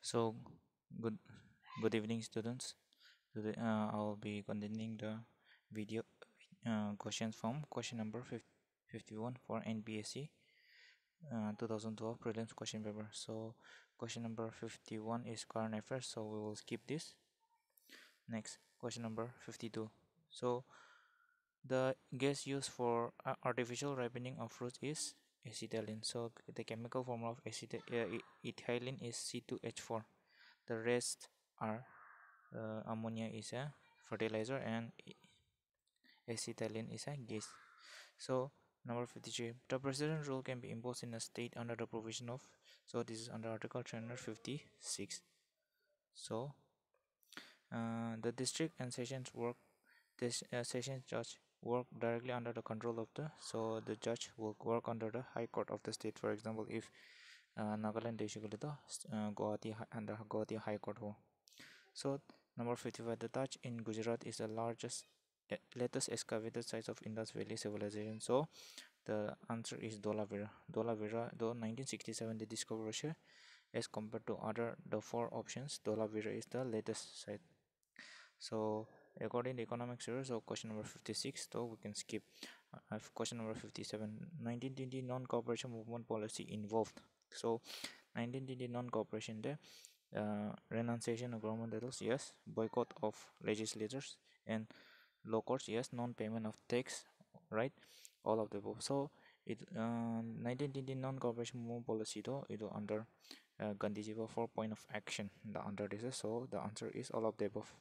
so good good evening students. Today uh, i'll be continuing the video uh, questions from question number 51 for NPSC uh, 2012 prelims question paper. So question number 51 is current affairs so we will skip this. Next question number 52 so the gas used for uh, artificial ripening of fruits is acetylene. So the chemical formula of uh, ethylene is c2h4 the rest are uh, ammonia is a fertilizer and acetylene is a gas. So number 53 the president rule can be imposed in a state under the provision of so this is under article 356 so uh, the district and sessions work this uh, sessions judge work directly under the control of the so the judge will work under the high court of the state for example if uh, nagaland ದೇಶಗಳಿದ್ದ ಗೋವಾತಿ uh, and the ಗೋವಾತಿ high court ho so number 55 the taj in gujarat is the largest eh, latest excavated site of Indus Valley civilization. So the answer is Dholavira. Dholavira, though 1967 they discovered Russia as compared to other the four options, Dholavira is the latest site. So according to economic series so question number 56 so we can skip uh, question number 57 1920 non-cooperation movement policy involved. So 1920 non-cooperation there uh, renunciation of government titles yes. Boycott of legislators and law courts yes. Non-payment of tax right? All of the above. So it uh, 1920 non-cooperation movement policy though it under uh, Gandhiji four point of action. The under this so the answer is all of the above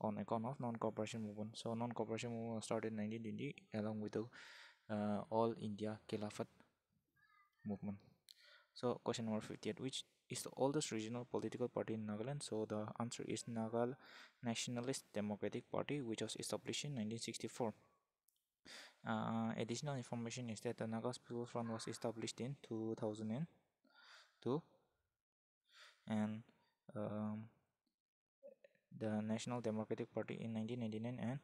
on account of non-cooperation movement. So non-cooperation movement started in 1920 along with the uh, all India Khilafat movement. So question number 58 which is the oldest regional political party in Nagaland? So the answer is Nagal Nationalist Democratic Party which was established in 1964 uh, additional information is that the Nagas People Front was established in 2002 and um, the National Democratic Party in 1999 and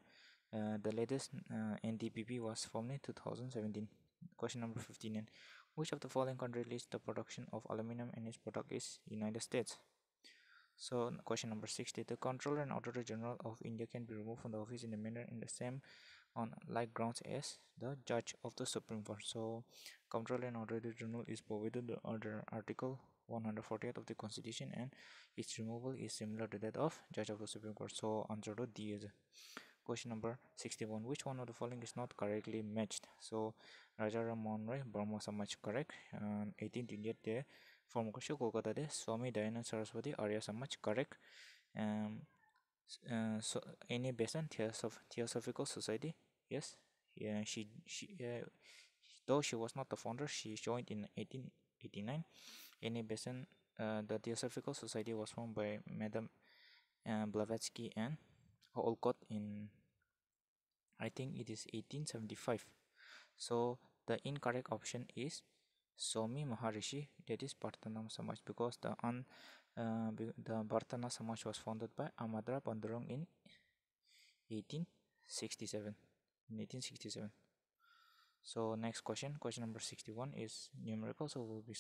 uh, the latest uh, NDPP was formed in 2017 question number 59 which of the following country leads the production of aluminum and its product is United States? So question number 60 the controller and auditor general of India can be removed from the office in the manner in the same on like grounds as the judge of the Supreme Court. So controller and auditor general is provided under article 148 of the constitution and its removal is similar to that of judge of the supreme court. So answer to d is question number 61 which one of the following is not correctly matched? So raja ram mohan roy brahmo samaj correct? Um, 1828 day form question kolkata de swami dayanand saraswati arya samaj correct? Um, uh, so Annie Besant theosoph theosophical society? Yes? Yeah she she uh, though she was not the founder she joined in 1889 Annie Besant, uh, the Theosophical Society was formed by Madame uh, Blavatsky and Olcott in I think it is 1875 so the incorrect option is Swami Maharishi that is Bhartanam Samaj because the un, uh, the Prarthana Samaj was founded by Atmaram Pandurang in 1867 in 1867 so next question question number 61 is numerical so we'll be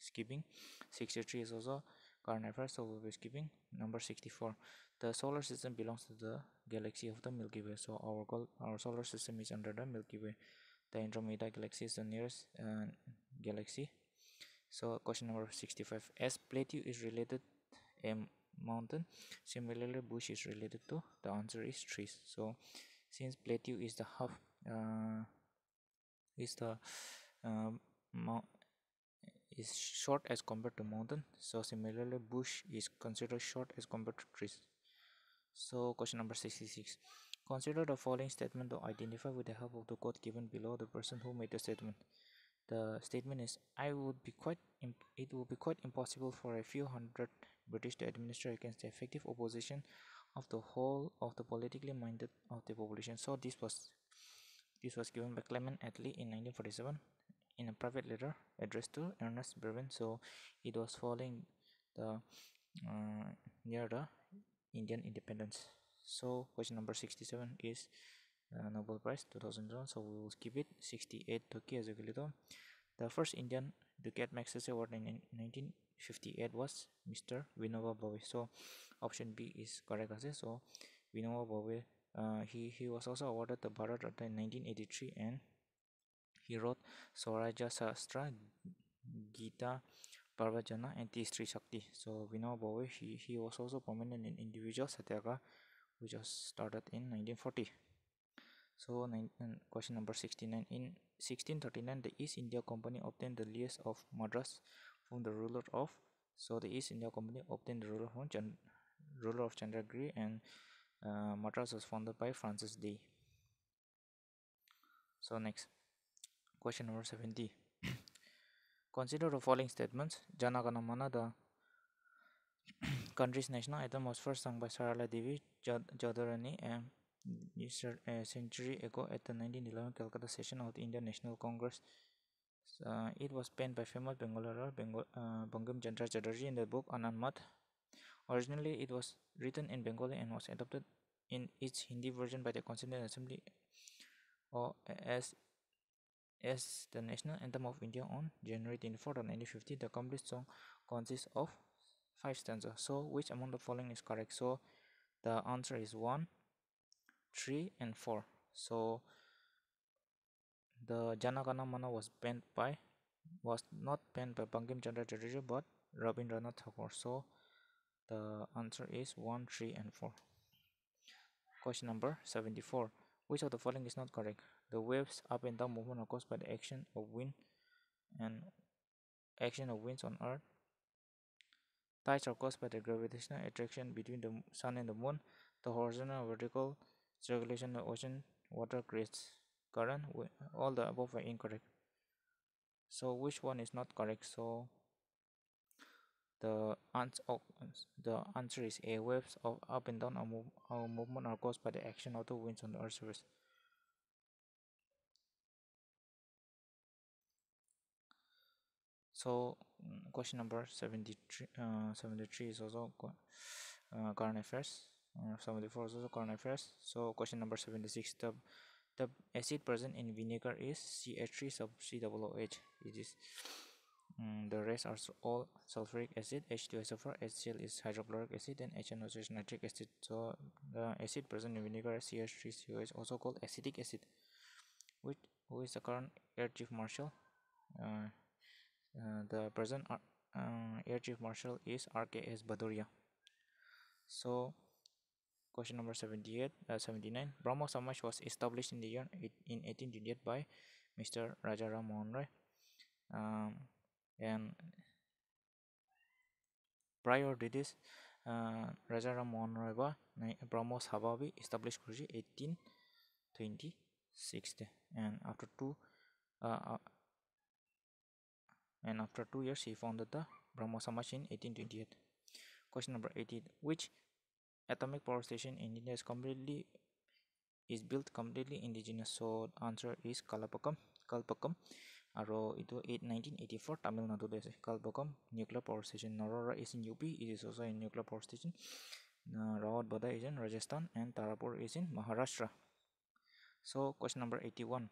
skipping. 63 is also current affairs so we'll be skipping. Number 64 the solar system belongs to the galaxy of the milky way so our goal our solar system is under the milky way. The andromeda galaxy is the nearest uh, galaxy. So question number 65 as plateau is related a mountain similarly bush is related to the answer is trees. So since plateau is the half uh, is the um, is short as compared to mountain. So similarly bush is considered short as compared to trees. So question number 66 consider the following statement to identify with the help of the code given below the person who made the statement. The statement is i would be quite it will be quite impossible for a few hundred british to administer against the effective opposition of the whole of the politically minded of the population. So this was this was given by Clement Attlee in 1947 in a private letter addressed to Ernest Bevin. So it was following the uh, near the Indian independence. So question number 67 is uh, Nobel Prize 2001. So we will skip it. 68 Toki Azuculito. The first Indian to get Magsaysay Award in 1958 was Mr. Vinoba Bhave. So option B is correct. So Vinoba Bhave, uh, he, he was also awarded the Bharat Ratna in 1983 and he wrote Swaraja Shastra, Gita, Pravachana and Tistri Shakti. So Vinoba Bhave, he, he was also prominent in individual satyagraha which was started in 1940. So nine, question number 69. In 1639, the East India Company obtained the lease of Madras from the ruler of. So the East India Company obtained the ruler from Chan, ruler of Chandragiri and uh, Madras was founded by Francis Day. So next, question number 70. Consider the following statements. Janagana Mana, the country's national anthem was first sung by Sarala Devi Jadharani a century ago at the 1911 Calcutta session of the Indian National Congress. Uh, it was penned by famous Bengali Bengal, uh, Bankim Chandra Chatterjee in the book Anand. Originally, it was written in Bengali and was adopted in its Hindi version by the Constituent Assembly or as as the national anthem of India on January 24, 1950. The complete song consists of five stanzas. So, which among the following is correct? So, the answer is 1, 3 and 4 so the Janagana Mana was penned by was not penned by Bankim Chandra Chatterjee but Rabindranath Tagore so the answer is 1 3 and 4 question number 74 which of the following is not correct? The waves up and down movement are caused by the action of wind and action of winds on earth. Tides are caused by the gravitational attraction between the sun and the moon. The horizontal vertical circulation of ocean water creates current all the above are incorrect. So which one is not correct? So the answer the answer is a waves of up and down or, move, movement are caused by the action of the winds on the earth's surface. So mm, question number 73 uh, 73 is also uh, current affairs uh, 74 is also current affairs. So question number 76 the the acid present in vinegar is CH3 sub COOH it is um, the rest are all sulfuric acid H2SO4 HCl is hydrochloric acid and HNO is nitric acid so the acid present in vinegar is CH3COH is also called acetic acid which who is the current air chief marshal uh, uh, the present uh, air chief marshal is RKS Bhadoria so Question number 78, uh, 79. Brahmo Samaj was established in the year in 1828 by Mr. Rajaram. Um, and prior to this, uh, Rajaram Mohan Roy bhi established kuri 1826 and after two uh, uh, and after two years he founded the Brahmo Samaj in 1828. Question number 18 Which atomic power station in India is completely is built completely indigenous? So answer is Kalpakkam Kalpakkam আৰু এইটো eight nineteen eighty four তামিলনাডুত আছে কালপকম nuclear power station Narora is in U P it is also' in nuclear power station Rawat বাদা is in Rajasthan and Tarapur is in Maharashtra চ' question number eighty one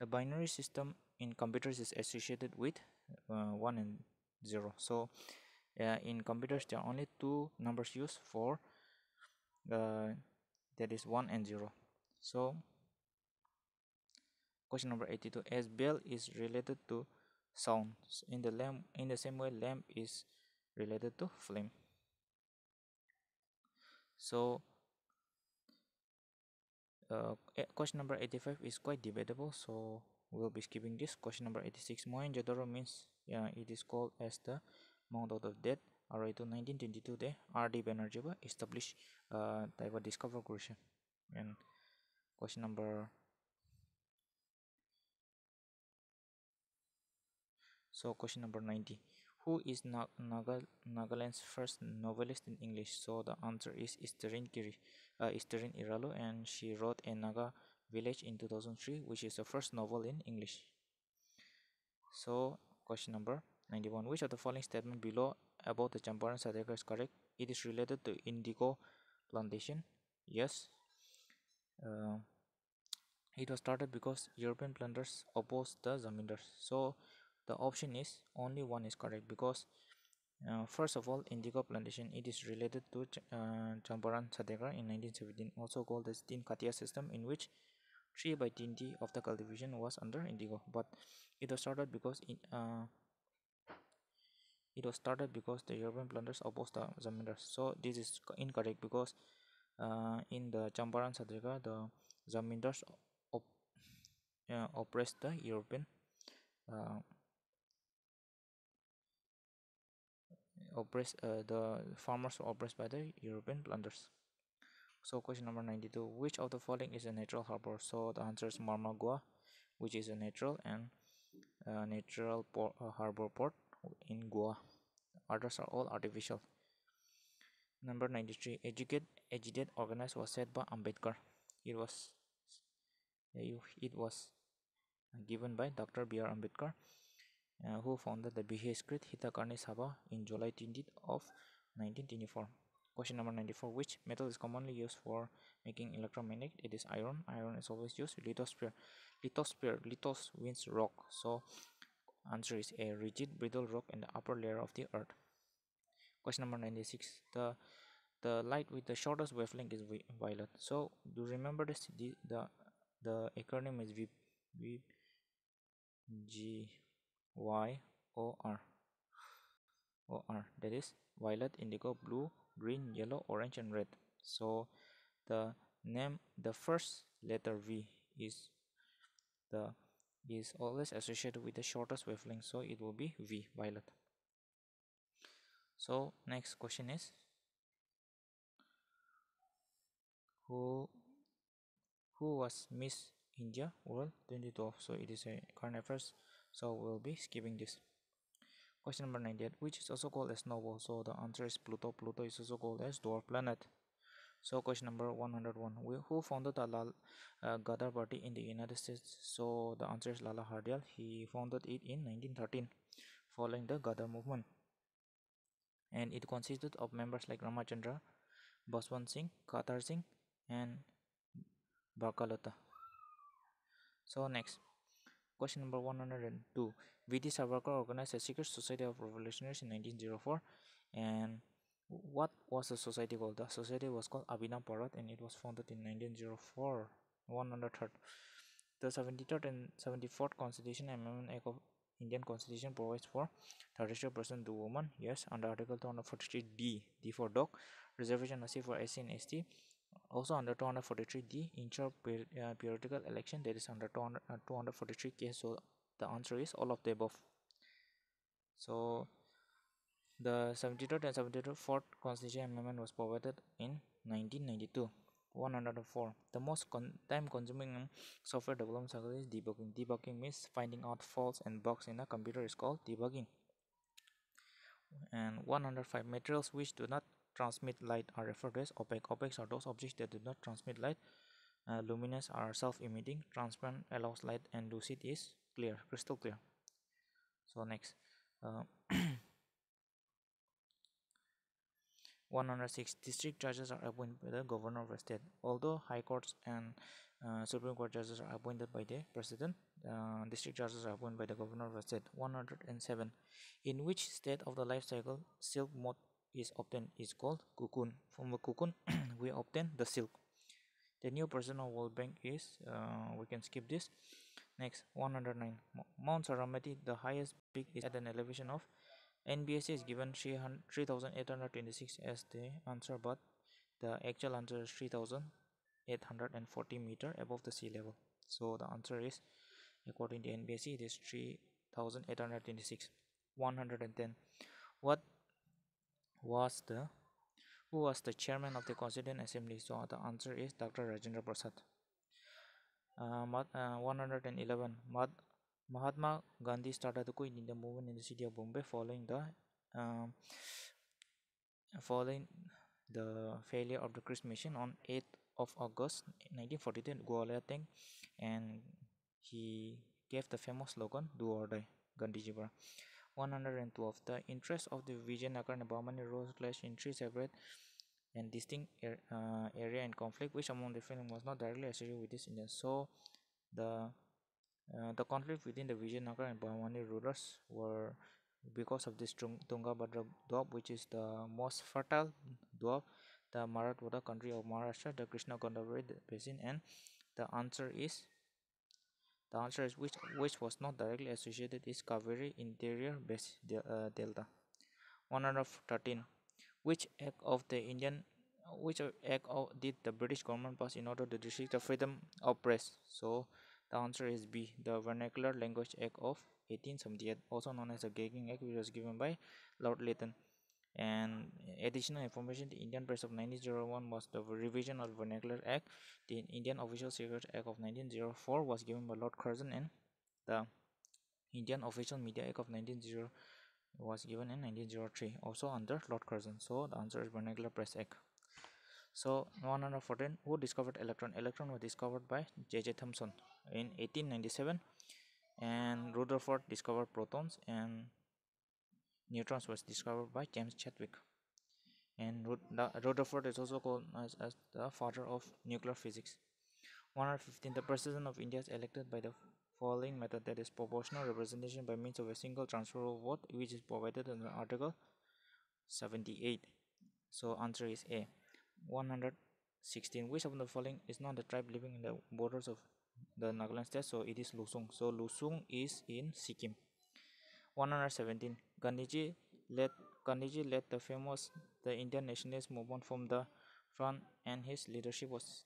the binary system in computers is associated with one and zero' চ' in computers there are only two numbers used for uh, that is 1 and 0 so question number 82 as bell is related to sound, in the lamp in the same way lamp is related to flame so uh, question number 85 is quite debatable so we'll be skipping this question number 86 Mohenjo-daro means yeah, it is called as the Mount of death Dead Alright, to 1922 the R.D. Banerjee established uh, they discovery discovered and question number so question number 90 who is Nagal Nagaland's first novelist in English? So the answer is Easterine Kire, uh, Easterine and she wrote A Naga Village in 2003, which is the first novel in English. So question number 91. Which of the following statement below about the Champaran Sadhaka is correct? It is related to indigo plantation. Yes. Uh, it was started because European planters opposed the Zamindars. So the option is only one is correct because uh, first of all, indigo plantation. It is related to uh, Champaran Satyagraha in 1917, also called the Tin Khatia system, in which 3 by 20 of the cultivation was under indigo. But it was started because in, uh, it was started because the European planters opposed the zamindars. So this is incorrect because uh, in the Champaran Satyagraha, the zamindars op uh, oppressed the European uh, oppressed uh, the farmers were oppressed by the European planters. So question number 92 which of the following is a natural harbor so the answer is Marmagua which is a natural and uh, natural port, uh, harbor port in Goa others are all artificial number 93 educate agitate organized was said by Ambedkar it was it was given by Dr. B.R. Ambedkar uh, who founded the Bahishkrit Hitakarini Sabha in July 20th of 1924. Question number 94 Which metal is commonly used for making electromagnet? It is iron. Iron is always used. Lithosphere. Lithosphere. Lithos means rock. So answer is a rigid brittle rock in the upper layer of the earth. Question number 96. The the light with the shortest wavelength is violet. So do remember this the the, the acronym is V, v G Y O R. O R that is violet indigo blue green yellow orange and red. So the name the first letter V is the is always associated with the shortest wavelength so it will be V violet. So next question is who who was Miss India World 2012 so it is a current affairs so we'll be skipping this question number 98 which is also called as snowball so the answer is pluto. Pluto is also called as dwarf planet. So question number 101 who founded the Lal, uh, Gadar party in the united states? So the answer is lala hardyal he founded it in 1913 following the Gadar movement. And it consisted of members like ramachandra baswant singh kartar singh and Barkalota. So next Question number 102. V.D. Savarkar organized a secret society of revolutionaries in 1904 and what was the society called? The society was called Abhinav Bharat and it was founded in 1904. 103rd. The 73rd and 74th Constitution Amendment Act of Indian Constitution provides for 33% to women. Yes, under Article 243D, D for dog, reservation C for SC and ST, also under 243d ensure per, uh, periodical election there is under 200, uh, 243k so the answer is all of the above. So the 73rd and 74th constitution amendment was provided in 1992 104 the most con time consuming software development cycle is debugging. Debugging means finding out faults and bugs in a computer is called debugging. And 105 materials which do not transmit light are referred to as opaque. Opaques are those objects that do not transmit light. Uh, luminous are self-emitting. Transparent allows light and lucid is clear, crystal clear. So next. Uh, 106 district judges are appointed by the governor of a state although high courts and uh, supreme court judges are appointed by the president uh, district judges are appointed by the governor of a state 107 in which state of the life cycle silk moth is obtained is called cocoon. From the cocoon, we obtain the silk. The new person of World Bank is, uh, we can skip this. Next, 109. Mount Saramati, the highest peak is at an elevation of NPSC is given 3826 as the answer, but the actual answer is 3840 meter above the sea level. So the answer is, according to NPSC, it is 3826. 110. What was the who was the chairman of the Constituent Assembly? So the answer is Dr. Rajendra Prasad. Uh, uh, 111. Mahatma Gandhi started the Quit India movement in the city of Bombay following the um, following the failure of the Cripps mission on 8th of August 1942 in Gowalia tank and he gave the famous slogan do or die Gandhi Jibra 112. The interests of the Vijayanagar and Bahmani rose clash in three separate and distinct er, uh, area and conflict, which among the film was not directly associated with this incident. So, the uh, the conflict within the Vijayanagar and Bahmani rulers were because of this Tungabhadra Doab which is the most fertile Doab the Marathwada country of Maharashtra the Krishna Godavari basin and the answer is the answer is which which was not directly associated is Kaveri interior base uh, delta. 113 which act of the Indian which act of, did the British government pass in order to restrict the freedom of press? So the answer is B the vernacular language act of 1878 also known as the gagging act which was given by Lord Lytton and additional information the indian press of 1901 was the revision of vernacular act. The indian official secret act of 1904 was given by lord curzon and the indian official media act of 1900 was given in 1903 also under lord curzon. So the answer is vernacular press act. So 114 who discovered electron? Electron was discovered by j.j thomson in 1897 and rutherford discovered protons and neutrons was discovered by James Chadwick. And Rutherford is also called as, as the father of nuclear physics. 115. The President of India is elected by the following method that is proportional representation by means of a single transferable vote which is provided in Article 78. So answer is A. 116. Which of the following is not the tribe living in the borders of the Nagaland state? So it is Lusung. So Lusung is in Sikkim. 117 Gandhiji led Gandhiji led the famous the Indian nationalist movement from the front and his leadership was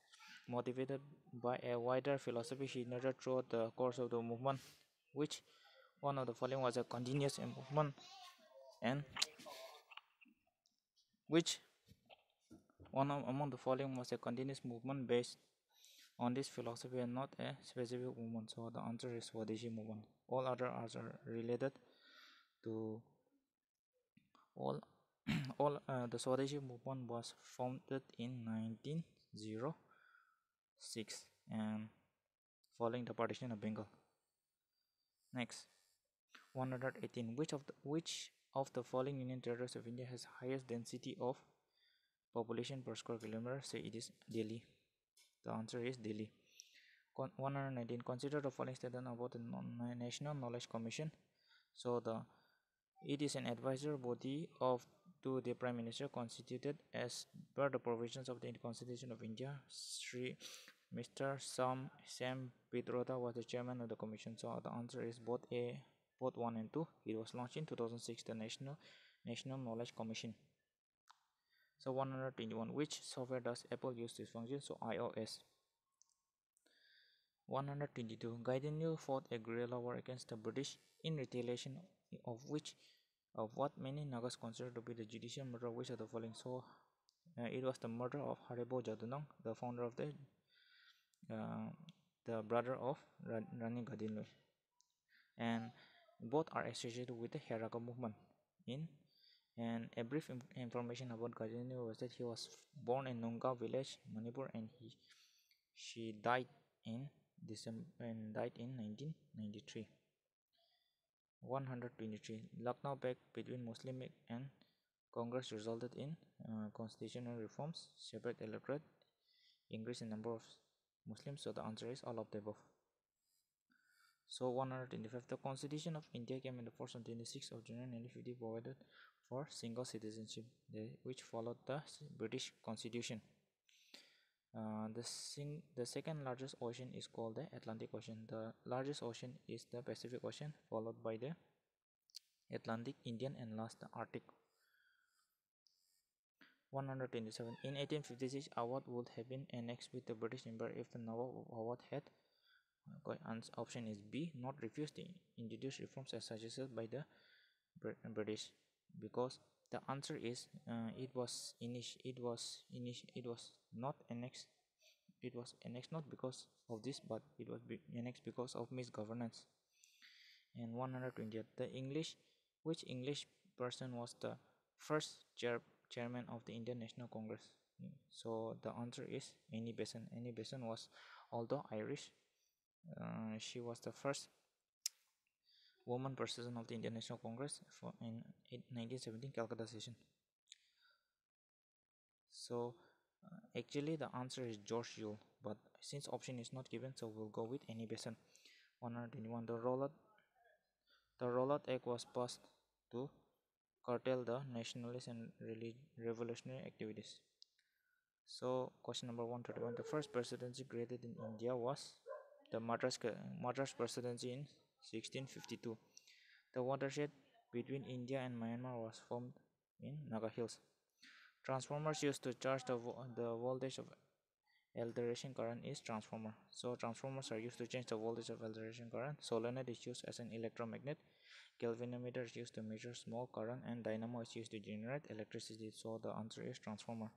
motivated by a wider philosophy he nurtured throughout the course of the movement which one of the following was a continuous movement and which one of, among the following was a continuous movement based on this philosophy and not a specific movement. So the answer is Swadeshi movement. All other answers are related to all all uh, the Swadeshi movement was founded in 1906 and following the partition of Bengal. Next, 118. Which of the which of the following Union territories of India has highest density of population per square kilometer? Say it is Delhi. The answer is Delhi. Con 119. Consider the following statement about the National Knowledge Commission. So the it is an advisory body of to the Prime Minister constituted as per the provisions of the Constitution of India. Sri Mr. Sam Sam Pitroda was the chairman of the commission. So the answer is both A, both one and two. It was launched in 2006, the National National Knowledge Commission. So 121. Which software does Apple use this function? So iOS. 122. Gaidinliu fought a guerrilla war against the British in retaliation of which of what many Nagas consider to be the judicial murder which of the following. So uh, it was the murder of Haipou Jadonang the founder of the uh, the brother of Rani Gaidinliu and both are associated with the Heraka movement. In and a brief information about Gaidinliu was that he was born in Nunga village Manipur and he she died in December and died in 1993 123 Lucknow pact between Muslim and Congress resulted in uh, constitutional reforms, separate electorate, increase in number of Muslims. So the answer is all of the above. So 125 the Constitution of India came into force on 26th of January 1950 provided for single citizenship, which followed the British Constitution. Uh, the, sing the second largest ocean is called the Atlantic Ocean. The largest ocean is the Pacific Ocean, followed by the Atlantic, Indian, and last the Arctic. 127. In 1856, Awadh would have been annexed with the British Empire if the Nawab of Awadh had option is B not refused to introduce reforms as suggested by the British because the answer is uh, it was init it was init it was not annexed it was annexed not because of this but it was annexed because of misgovernance. And 120 the english which english person was the first chair chairman of the indian national congress? So the answer is annie besant annie besant was although irish uh, she was the first woman president of the Indian National Congress for in 1917 Calcutta session. So uh, actually the answer is George Yule but since option is not given so we'll go with Annie Besant 121 the Rowlatt the Rowlatt Act was passed to curtail the nationalist and revolutionary activities. So, question number 131 The first presidency created in India was the Madras, Madras presidency in 1652. The watershed between India and Myanmar was formed in Naga Hills. Transformers used to charge the, the voltage of alteration current is transformer. So transformers are used to change the voltage of alteration current. Solenoid is used as an electromagnet. Galvanometer is used to measure small current and dynamo is used to generate electricity. So the answer is transformer.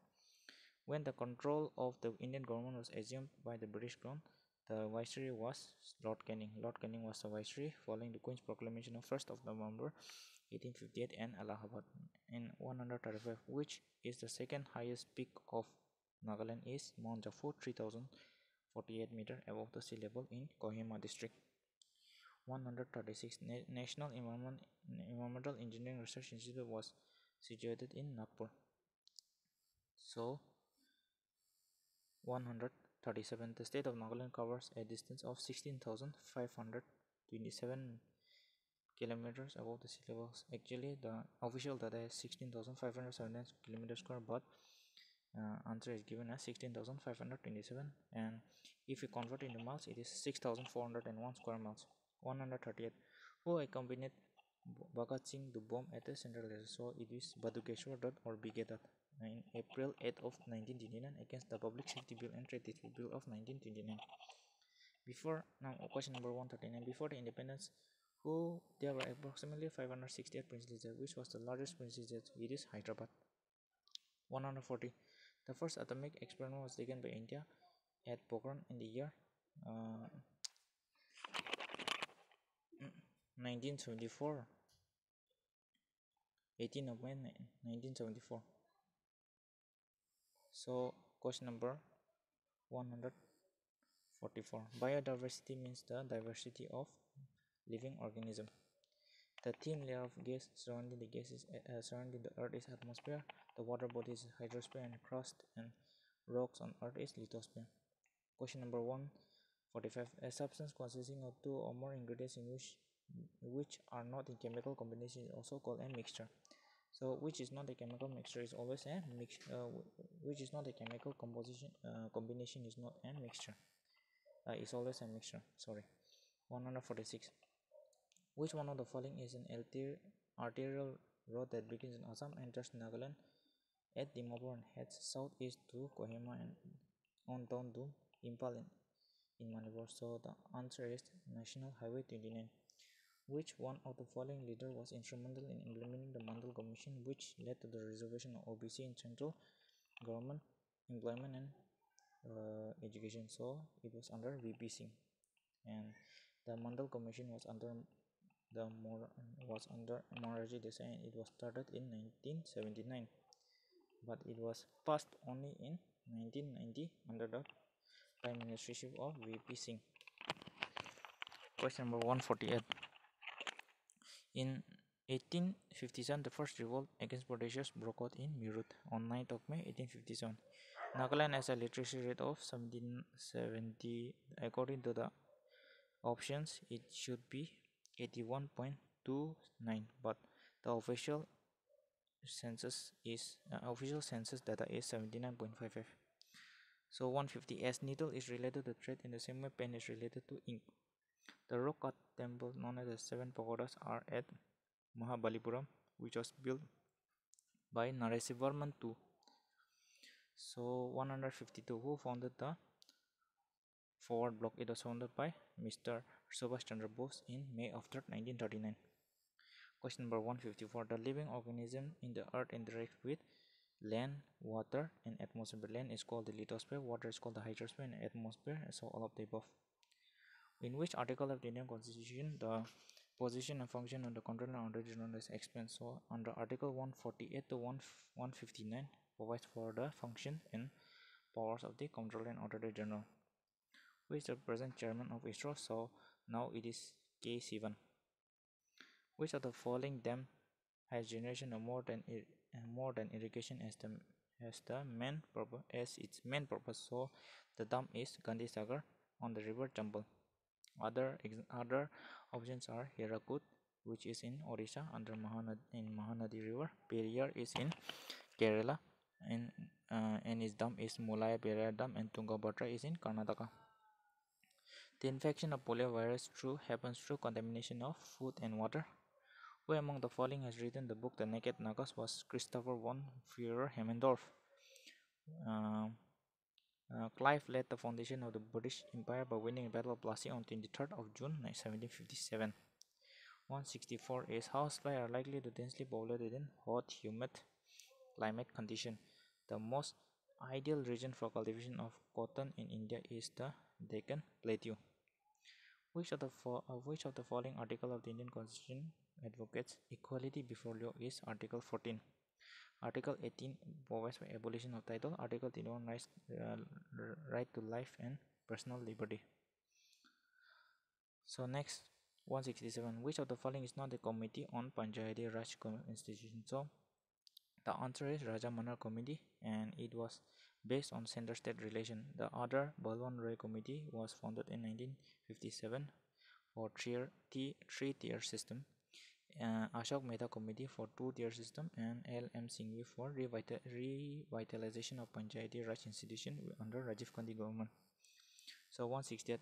When the control of the Indian government was assumed by the British Crown, the viceroy was Lord Canning. Lord Canning was the viceroy following the Queen's proclamation of 1st of November 1858 and Allahabad in 135, which is the second highest peak of Nagaland is Mount Japfu 3048 meter above the sea level in Kohima district. 136 Na National Environment, Environmental Engineering Research Institute was situated in Nagpur. So 37 the state of Nagaland covers a distance of 16,527 kilometers above the sea levels. Actually the official data is 16,579 kilometers square but uh, answer is given as 16,527 and if you convert into miles it is 6,401 square miles 138 who accompanied Bhagat Singh the bomb at the central level? so it is Batukeshwar Dutt or B.K. Dutt 9 April 8 of 1929 against the Public Safety Bill and Trade Dispute Bill of 1929. Before now question number 139 before the independence who there were approximately 568 princely which was the largest princely it is Hyderabad. 140 The first atomic experiment was taken by India at Pokhran in the year uh, 1974 18 of May 1974 so question number 144 biodiversity means the diversity of living organism. The thin layer of gas surrounding the gases uh, surrounding the earth is atmosphere. The water body is hydrosphere and crust and rocks on earth is lithosphere. Question number 145 a substance consisting of two or more ingredients in which which are not in chemical combination is also called a mixture so which is not a chemical mixture is always a mix uh, which is not a chemical composition uh, combination is not a mixture uh, it's always a mixture sorry 146 which one of the following is an arterial road that begins in Assam, enters Nagaland at Dimapur and heads southeast to Kohima and on down to Imphal in, in Manipur? So the answer is National Highway 29. Which one of the following leader was instrumental in implementing the Mandal Commission which led to the reservation of OBC in central government, employment and uh, education? So it was under VP Singh. And the Mandal Commission was under the Mor was under Morarji Desai it was started in 1979 but it was passed only in 1990 under the prime ministership of VP Singh. Question number 148 in 1857 the first revolt against Britishers broke out in Meerut on 9th of May 1857 Nagaland has a literacy rate of 1770 according to the options it should be 81.29 but the official census is uh, official census data is 79.55 so 150 as needle is related to thread in the same way pen is related to ink the rock cut temple known as the seven pagodas are at mahabalipuram which was built by Narasimhavarman II so 152 who founded the forward bloc it was founded by mr Subhash Chandra Bose in May of 1939. Question number 154. The living organism in the earth interacts with land, water, and atmosphere. Land is called the lithosphere, water is called the hydrosphere, and atmosphere so all of the above. In which article of the Indian Constitution the position and function of the controller general is explained? So under Article 148 to 159 provides for the function and powers of the controller and auditor general. Who is the present chairman of ISRO? So now it is K Sivan. Which of the following dam has generation of more than more than irrigation as the as the main purpose as its main purpose? So the dam is Gandhi Sagar on the river Chambal. Other other options are Hirakud, which is in Odisha under Mahanadi in Mahanadi River. Periyar is in Kerala and uh, and its dam is Mulaya Periyar Dam and Tungabhadra is in Karnataka. The infection of poliovirus through happens through contamination of food and water. Who among the following has written the book The Naked Nagas was Christopher von Fürer-Haimendorf. Uh, uh, Clive laid the foundation of the British Empire by winning the Battle of Plassey on 23rd of June 1757. 164 is house fly are likely to densely populated in hot, humid climate condition. The most ideal region for cultivation of cotton in India is the Deccan Plateau. Which of the of which of the following article of the Indian Constitution advocates equality before law is Article 14. Article 18 provides for abolition of title. Article 21 rights, uh, right to life and personal liberty. So next 167 which of the following is not the committee on Panchayati Raj institution so the answer is Rajamannar committee and it was based on center state relation the other Balwant Rai committee was founded in 1957 for three, three tier system uh, Ashok Mehta Committee for two-tier system and L. M. Singhvi for revital revitalization of Panchayati Raj institution under Rajiv Gandhi government. So 168.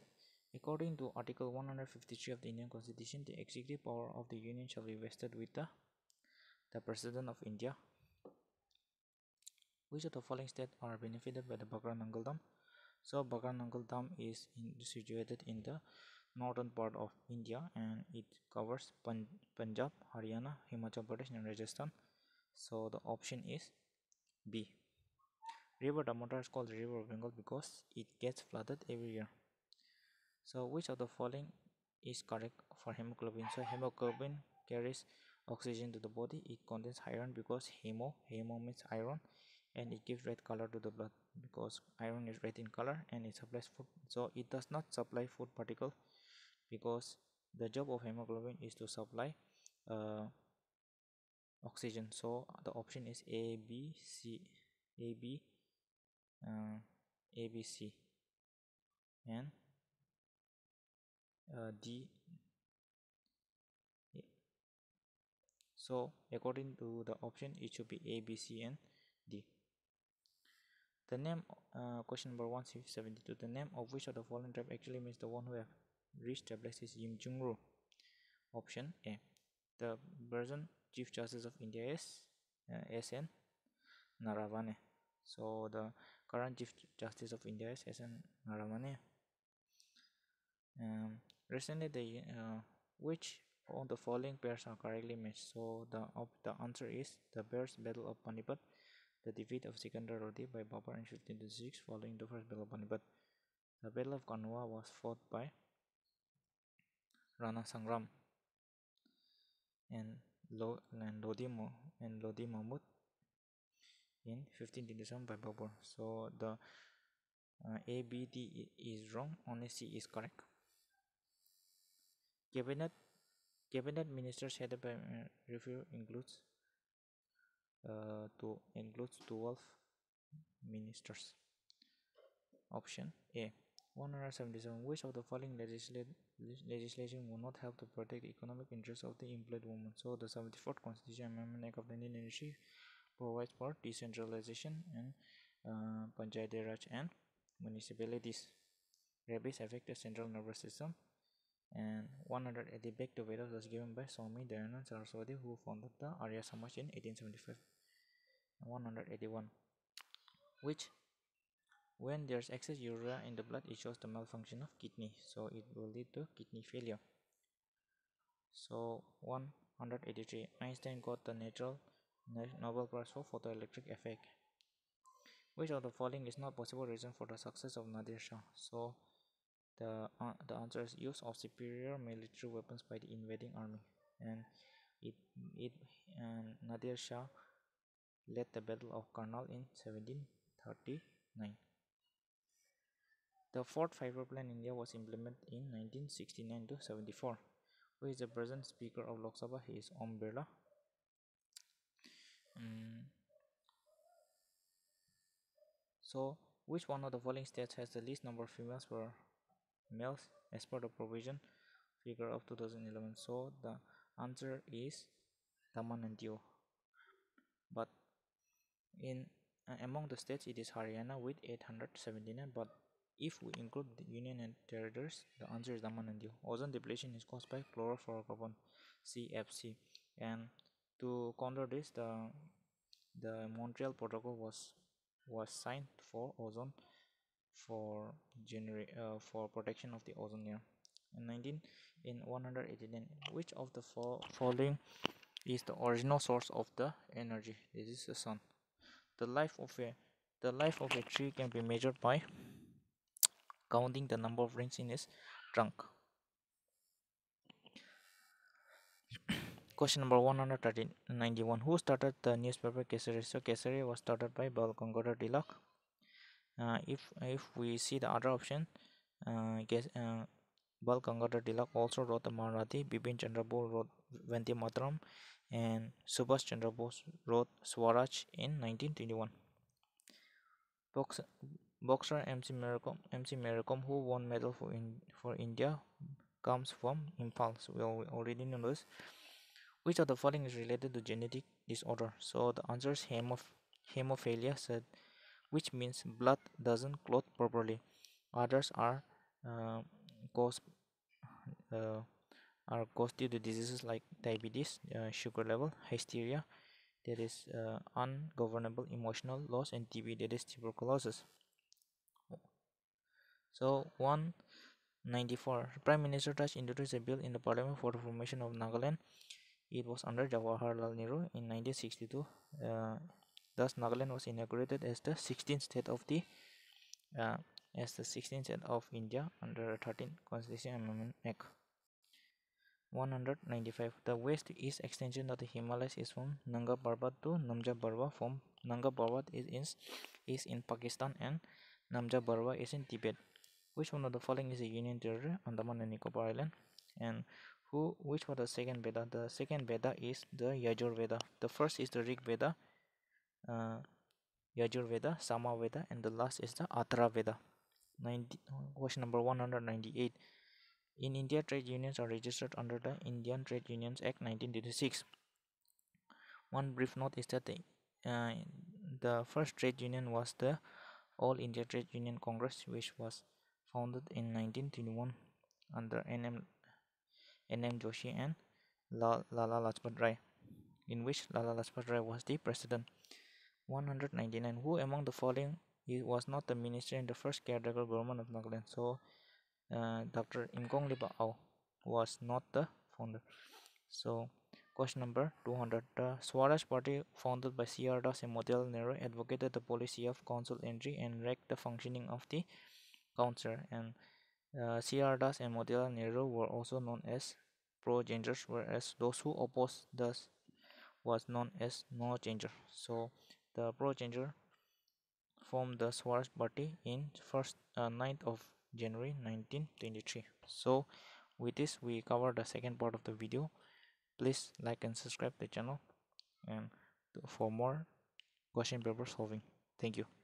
According to Article 153 of the Indian Constitution, the executive power of the Union shall be vested with the, the President of India. Which of the following states are benefited by the Bhakra Nangal Dam? So Bhakra Nangal Dam is in, situated in the northern part of India and it covers Punjab, Haryana, Himachal Pradesh and Rajasthan. So the option is B. River Damodar is called River of Bengal because it gets flooded every year. So which of the following is correct for hemoglobin? So hemoglobin carries oxygen to the body. It contains iron because hemo, hemo means iron and it gives red color to the blood because iron is red in color and it supplies food. So it does not supply food particle because the job of hemoglobin is to supply uh, oxygen. So the option is a b c a b uh, a b c. And uh, d. So according to the option it should be a b c and d. The name uh, question number 172 the name of which of the following tribe actually means the one who have re-establishes Yim Jungru. Option A. The present Chief Justice of India is uh, S.N. Naravane. So the current Chief Justice of India is S.N. Naravane. Um, recently, the uh, which of the following pairs are correctly matched? So the of the answer is the Bears Battle of Panipat, the defeat of Sikandar Lodi by Babur in 1526 following the first Battle of Panipat. The Battle of Kanwa was fought by Rana Sangram and, Lo and Lodi Mo and Lodi Mahmud in 1527 by Babur. So the uh, A, B, D is wrong. Only C is correct. Cabinet Cabinet ministers headed by uh, review includes uh, to includes 12 ministers. Option A 177 which of the following legislation will not help to protect economic interests of the employed women so the 74th constitution amendment act of the indian industry provides for decentralization and uh, panchayat raj and municipalities. Rabies affect the central nervous system and 180 back to Vedas was given by Swami Dayanand Saraswati who founded the Arya Samaj in 1875 181 which when there's excess urea in the blood it shows the malfunction of kidney so it will lead to kidney failure. So 183 einstein got the natural nobel prize for photoelectric effect. Which of the following is not possible reason for the success of nadir shah? So the uh, the answer is use of superior military weapons by the invading army. And it it and nadir shah led the battle of karnal in 1739 the fourth five-year plan in India was implemented in 1969 to 74. Who is the present Speaker of Lok Sabha? He is Om Birla. Mm. So, which one of the following states has the least number of females per males as per the provision figure of 2011? So, the answer is Daman but in uh, among the states it is Haryana with 879 but if we include the Union and territories the answer is Daman and Diu ozone depletion is caused by chlorofluorocarbon CFC and to counter this the the Montreal protocol was was signed for ozone for generate uh, for protection of the ozone layer. In 19 in 189 which of the following is the original source of the energy? This is the sun. The life of a the life of a tree can be measured by counting the number of rings in his trunk. Question number 191 who started the newspaper Kesari so Kesari was started by Bal Gangadhar Tilak uh, if if we see the other option uh, guess uh, Tilak also wrote the Marathi Bipin Chandra Bose wrote Vande Mataram and Subhash Chandra Bose wrote Swaraj in 1921 boxer, boxer MC Mary MC Mary who won medal for in, for India comes from Imphal we already know this. Which of the following is related to genetic disorder? So the answer is hemoph hemophilia said which means blood doesn't clot properly. Others are uh, caused uh, are caused due to diseases like diabetes uh, sugar level hysteria that is uh, ungovernable emotional loss and tb that is tuberculosis so 194 prime minister Raj introduced a bill in the parliament for the formation of nagaland it was under jawaharlal nehru in 1962 uh, Thus, Nagaland was inaugurated as the 16th state of the uh, as the 16th state of India under the 13th Constitution Amendment Act. 195. The west-east extension of the Himalayas is from Nanga Parbat to Namcha Barwa. From Nanga Parbat is in, is in Pakistan and Namcha Barwa is in Tibet. Which one of the following is a union territory? Andaman and Nicobar Island. And who? Which was the second Veda? The second Veda is the Yajur Veda. The first is the Rig Veda uh, Yajurveda, Samaveda, and the last is the Atharvaveda. 90, question number 198. In India, trade unions are registered under the Indian Trade Unions Act 1926. One brief note is that the, uh, the first trade union was the All India Trade Union Congress, which was founded in 1921 under N.M. N.M. Joshi and Lala Lajpat Rai, in which Lala Lajpat Rai was the president. 199 who among the following was not the minister in the first caretaker government of Nagaland so uh, Dr. Imkong Au was not the founder so question number 200 the Swaraj party founded by C.R. Das and Motilal Nehru advocated the policy of council entry and wrecked the functioning of the council and uh, C.R. Das and Motilal Nehru were also known as pro-changers whereas those who opposed Das was known as no changer so the pro-changer formed the Swaraj Party in first uh, 9th of January 1923. So with this we cover the second part of the video. Please like and subscribe the channel and for more question paper solving. Thank you.